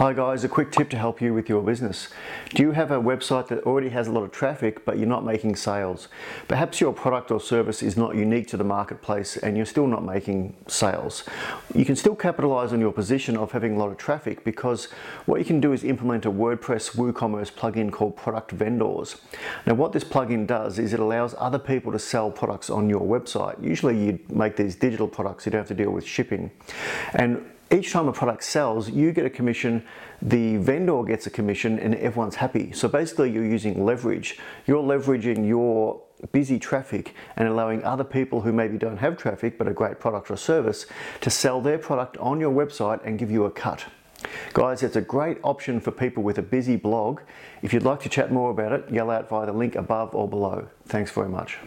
Hi guys, a quick tip to help you with your business. Do you have a website that already has a lot of traffic but you're not making sales? Perhaps your product or service is not unique to the marketplace and you're still not making sales. You can still capitalize on your position of having a lot of traffic because what you can do is implement a WordPress WooCommerce plugin called Product Vendors. Now what this plugin does is it allows other people to sell products on your website. Usually you make these digital products, you don't have to deal with shipping. And each time a product sells, you get a commission, the vendor gets a commission, and everyone's happy. So basically, you're using leverage. You're leveraging your busy traffic and allowing other people who maybe don't have traffic but a great product or service to sell their product on your website and give you a cut. Guys, it's a great option for people with a busy blog. If you'd like to chat more about it, yell out via the link above or below. Thanks very much.